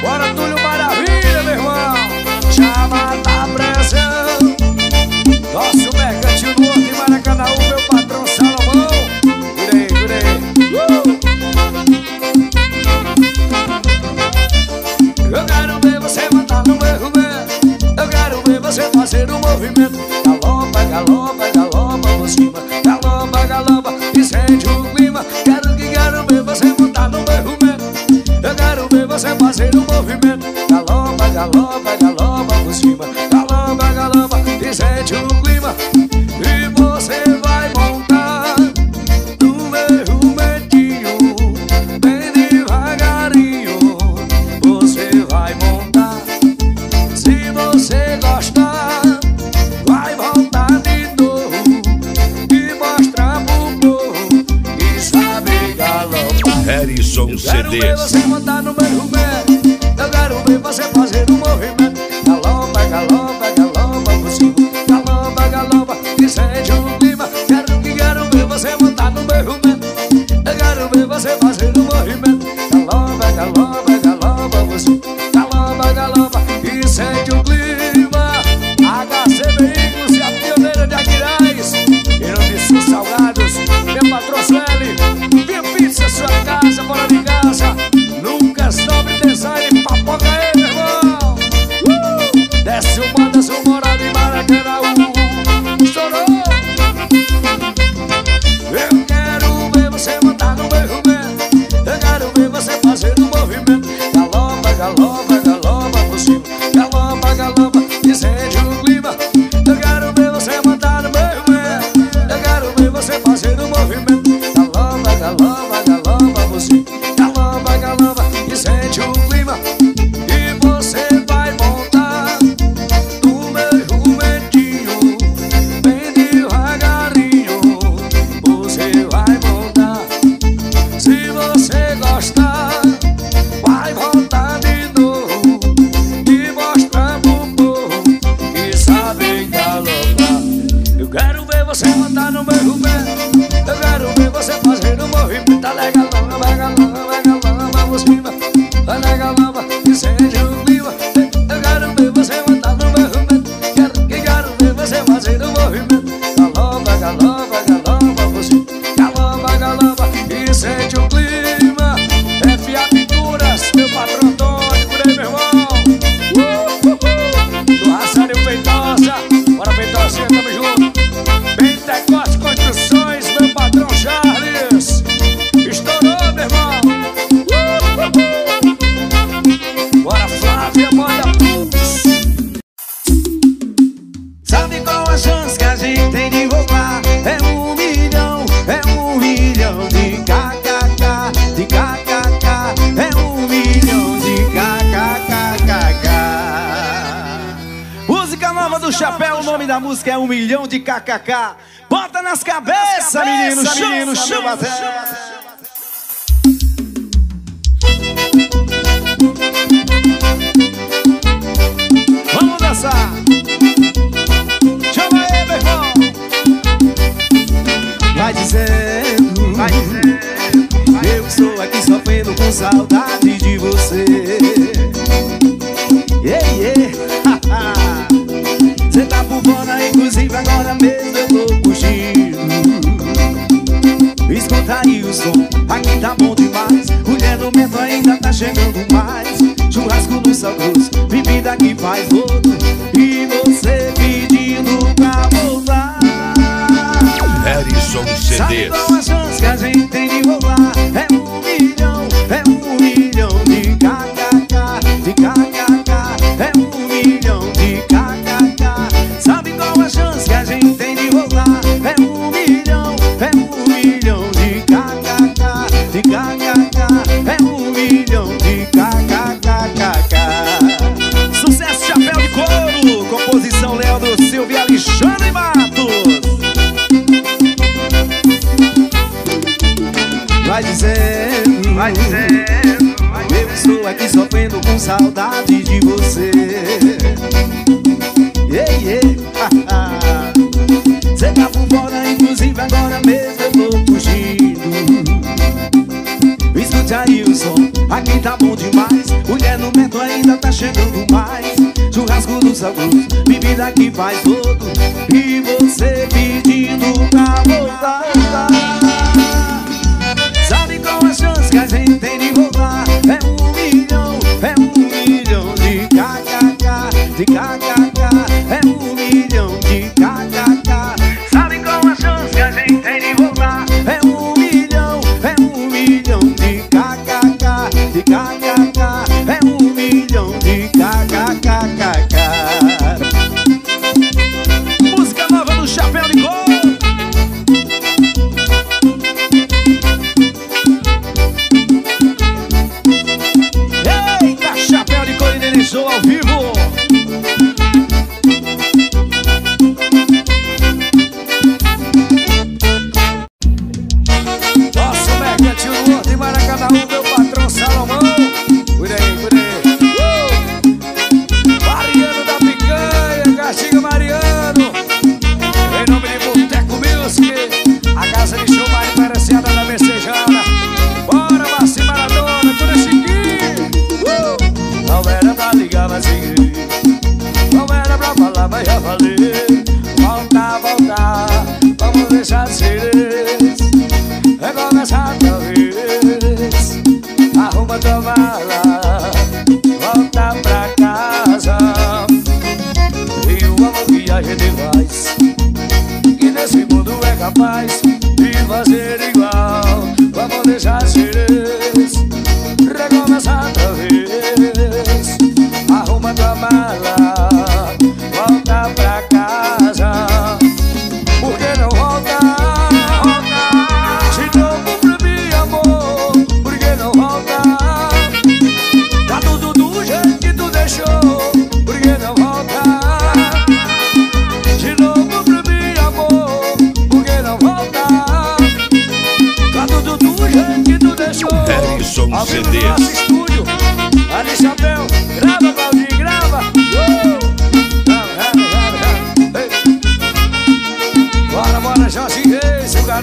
Bora, Túlio Maravilha, meu irmão. Chama na pressão Nosso mercantil do Horto Maracanã, o Meu patrão Salomão. Virei, virei. Uh! Eu quero ver você mandar no meu né? Eu quero ver você fazer o um movimento. sobre você fazendo movimento. kkk. Bota nas cabeças, cabeça, menino, menino, chama, chama, chama. Vamos dançar. Chama aí, meu irmão. Vai dizendo, vai dizendo. Eu estou aqui sofrendo com saudade de você. Yeah, yeah bubona, inclusive agora mesmo eu tô curtindo Escutaria o som, aqui tá bom demais. Mulher do mesmo ainda tá chegando mais. Churrasco no Salcruz, bebida que faz outro. E você pedindo pra voltar. Harrison CDs Sabe qual a chance que a gente tem de rolar? É saudade de você. Ei, ei, Você tá por fora, inclusive agora mesmo eu tô fugindo. Escute aí o som, aqui tá bom demais. Mulher no metro ainda tá chegando mais. Churrasco dos sabores, bebida que faz todo. E você pedindo pra voltar. Gaga.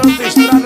contestar.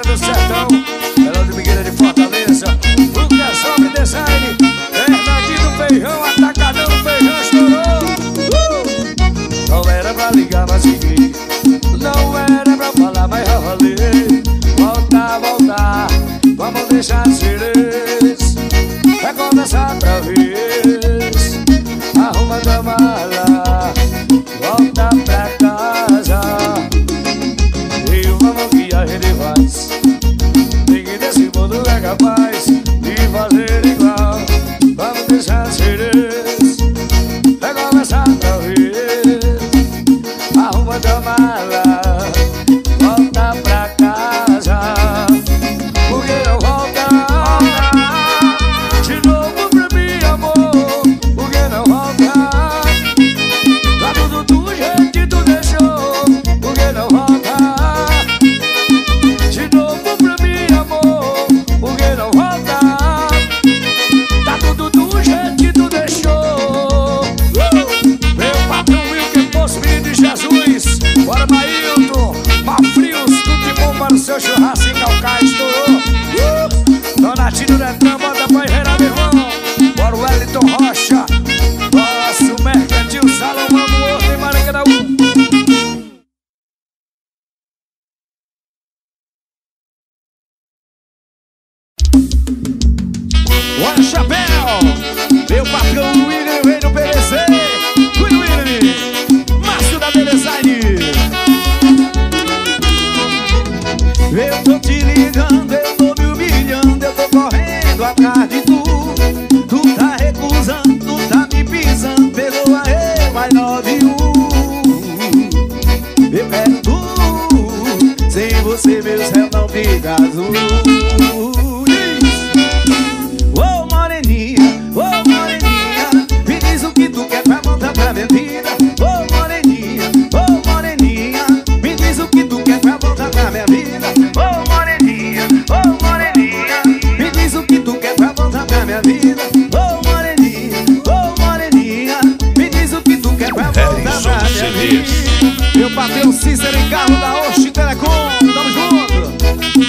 churrasco o Calcaia estourou. Uh! Dona Tino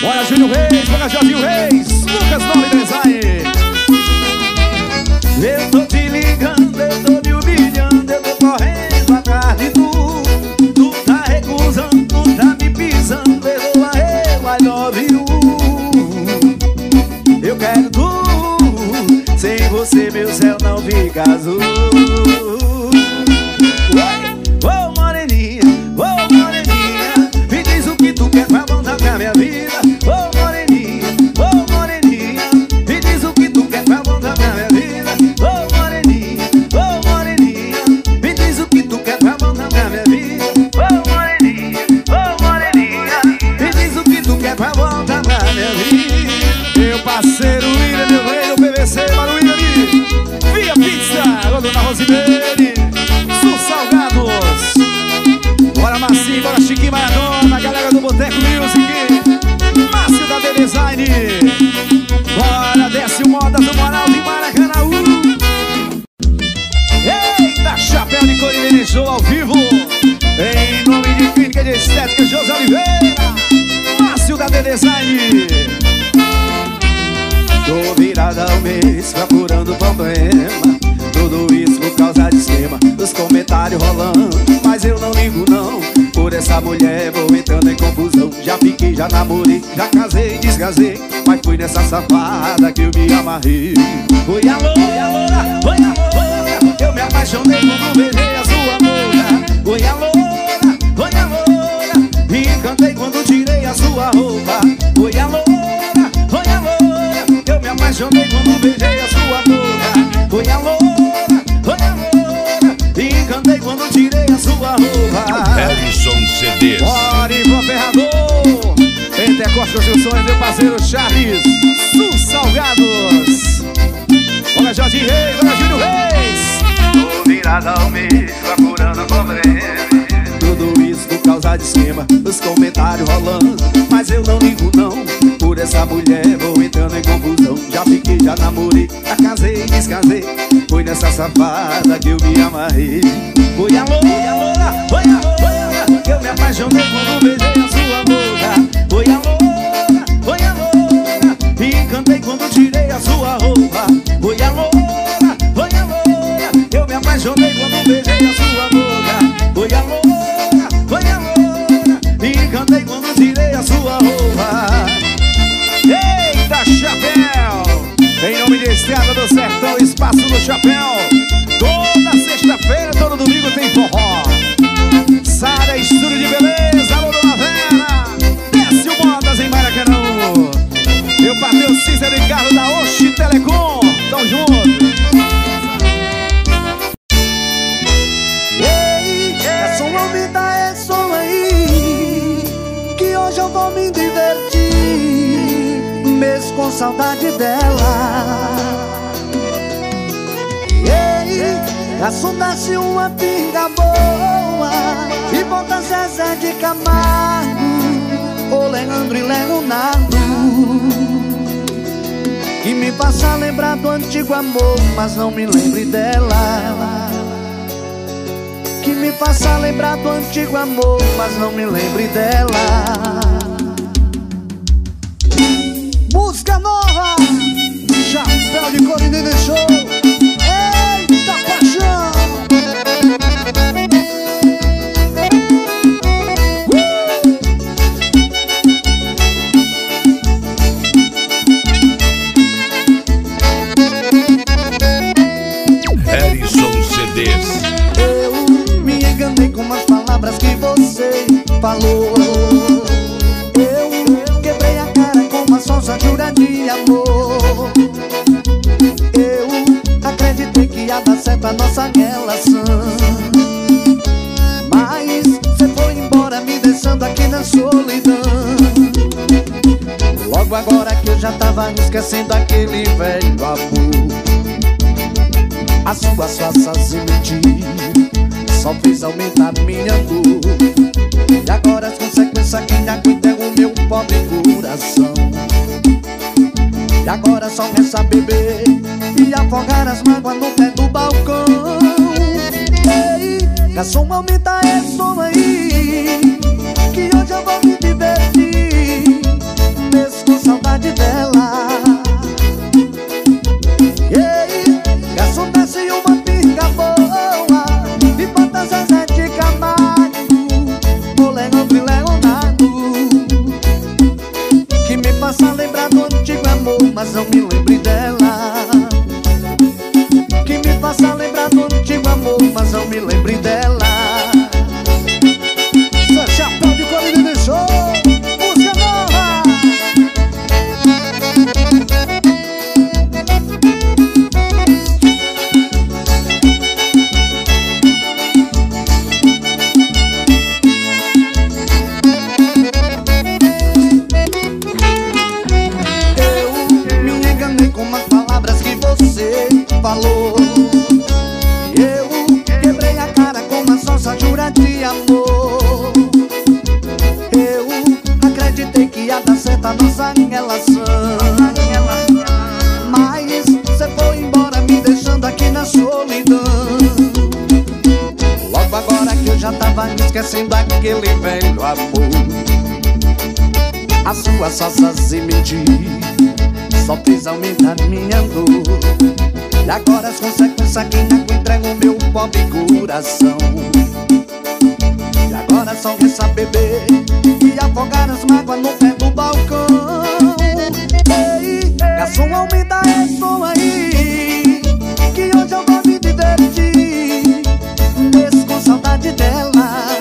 Olha Júlio Reis, olha Jorginho Reis, Lucas Nome Design. Eu tô te ligando, eu tô te humilhando, eu tô correndo atrás de tu. Tu tá recusando, tu tá me pisando, eu a eu, I love you. Eu quero tu, sem você meu céu não fica azul. Design Tô virada ao mês procurando problema. Tudo isso por causa de esquema Os comentários rolando. Mas eu não ligo não. Por essa mulher vou entrando em confusão. Já fiquei, já namorei, já casei, desgazei. Mas fui nessa safada que eu me amarrei. Oi alô, oi alô, oi alô Eu me apaixonei quando beijei a sua boca Oi alô, oi alô Me encantei quando tirei a sua roupa. Oi alô, oi alô Eu me apaixonei quando beijei a sua boca. Oi alô, oi alô Me encantei quando tirei a sua roupa. Harrison CDs. Bora, Ivan Ferrador Pentecoste Construções, meu parceiro Charles Sul Salgados. Olha Jorge Reis, olha Júlio Reis. Tô virada ao mês, procurando por causa de esquema Os comentários rolando. Mas eu não ligo não Por essa mulher. Vou entrando em confusão. Já fiquei, já namorei Já casei, descasei. Foi nessa safada que eu me amarrei. Oi alô, oi alô, oi alô, oi alô Eu me apaixonei quando beijei a sua boca Oi alô, oi alô Me encantei quando tirei a sua roupa. Oi alô, oi alô Eu me apaixonei Estrada do Sertão, Espaço do Chapéu. Toda sexta-feira, todo domingo tem forró. Sara Estúdio de Beleza, alô Dona Vera. Desce o Modas em Maracanã. Eu bateu Cícero e Carlos da Oxi Telecom. Tamo junto. Ei, é uma da é som aí Que hoje eu vou me divertir Mesmo com saudade dela Ei, assunta-se uma pinga boa E bota Zezé de Camargo Ô Leandro e Leonardo Que me faça lembrar do antigo amor Mas não me lembre dela que me faça lembrar do antigo amor, mas não me lembre dela. Tava esquecendo daquele velho amor. As suas faças fazer medir Só fez aumentar minha dor. E agora as consequências quem é água entrego meu pobre coração? E agora só resta beber E afogar as mágoas no pé do balcão. Ei, garçom aumenta é esse som aí. Que hoje eu vou me divertir Desço com saudade dela.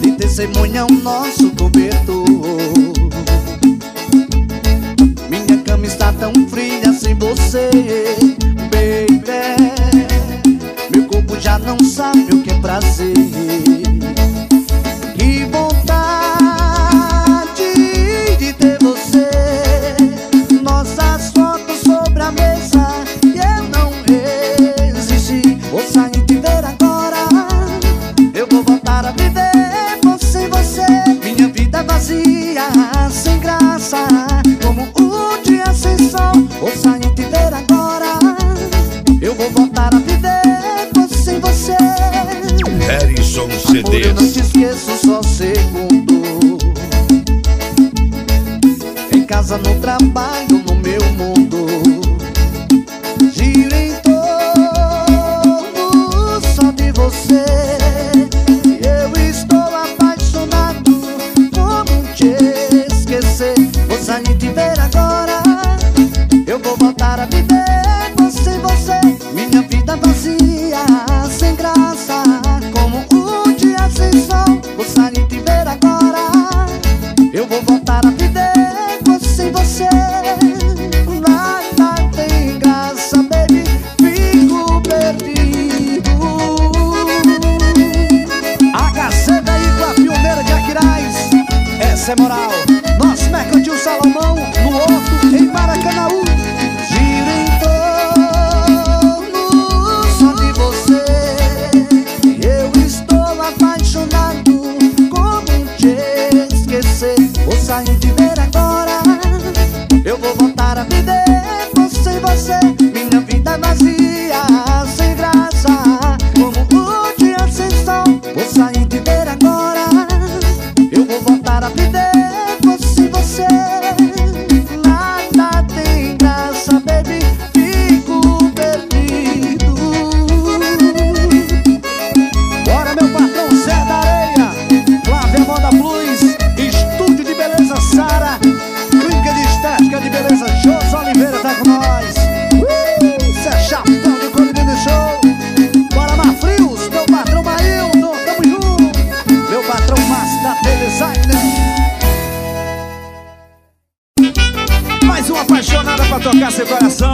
De testemunha o nosso cobertor Minha cama está tão fria sem você, baby. Meu corpo já não sabe o que é prazer. não te esqueço só segundo. Em casa, no trabalho, no meu mundo Giro em torno só de você. Eu estou apaixonado como te esquecer. Vou sair de ver agora. Eu vou voltar a viver sem você. Minha vida vazia, sem graça. coração.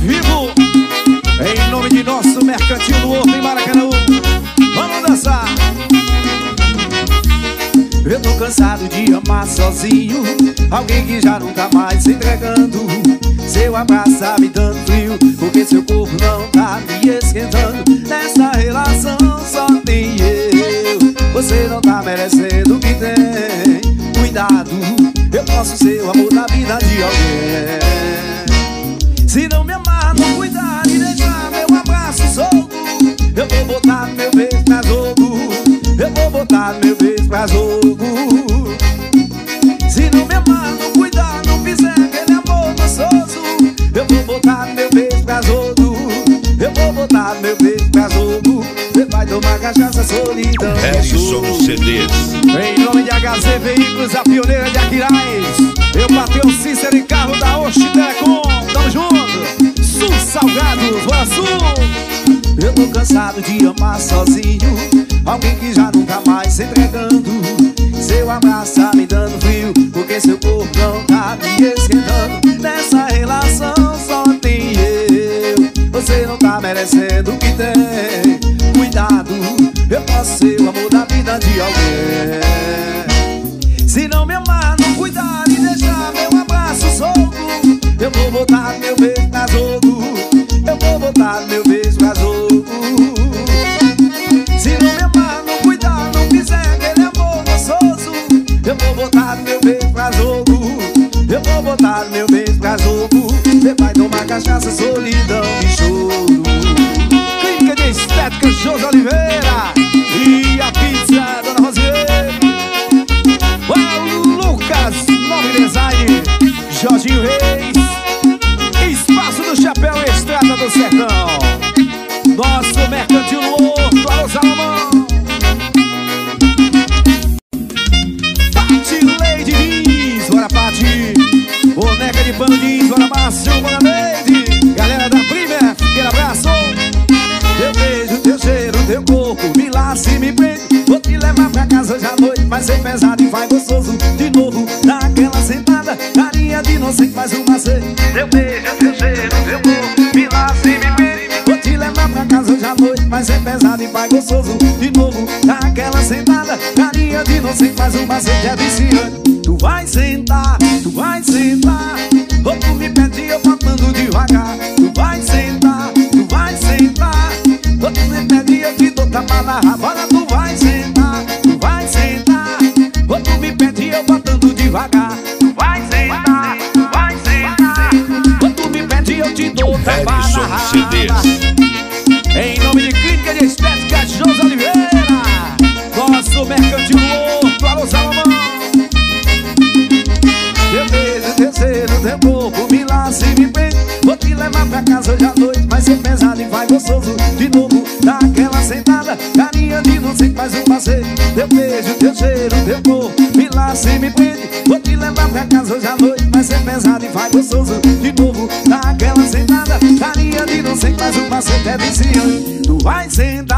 Vivo. Em nome de nosso mercantil do Horto em Maracanã Vamos dançar. Eu tô cansado de amar sozinho Alguém que já nunca mais se entregando. Seu abraço tá me dando frio Porque seu corpo não tá me esquentando. Nessa relação só tem eu. Você não tá merecendo o que tem. Cuidado, eu posso ser o amor da vida de alguém Se não me amar, não cuidar e deixar meu abraço solto. Eu vou botar meu beijo pra jogo. Eu vou botar meu beijo pra jogo. Se não me amar, não cuidar, não fizer aquele amor gostoso. Eu vou botar meu beijo pra jogo. Eu vou botar meu beijo pra jogo. Você vai tomar cachaça, solidão. Harrison choro. CDs. Em nome de HZ Veículos, a pioneira de Aquiraz. Eu bateu o Cícero em carro da Oxi Telecom Tamo junto. Sul Salgados, Boa Sul Eu tô cansado de amar sozinho. Alguém que já nunca mais se entregando. Seu abraço tá me dando frio Porque seu corpo não tá me esquentando. Nessa relação só tem eu. Você não tá merecendo o que tem. Cuidado, eu posso ser o amor da vida de alguém Botar meu beijo jogo Se não me amar, não cuidar, não fizer aquele amor gostoso Eu vou botar meu beijo pra Eu vou botar meu beijo pra jogo Você vai tomar cachaça, solidão gostoso De novo, dá aquela sentada Carinha de inocente, mais uma sede É viciante. Tu vai sentar, tu vai sentar Teu beijo, teu cheiro, teu corpo Me laça me prende Vou te levar pra casa hoje à noite. Vai ser pesado e vai gostoso. De novo, naquela sentada. Carinha de não sei mais o passeio é viciante Tu vai sendo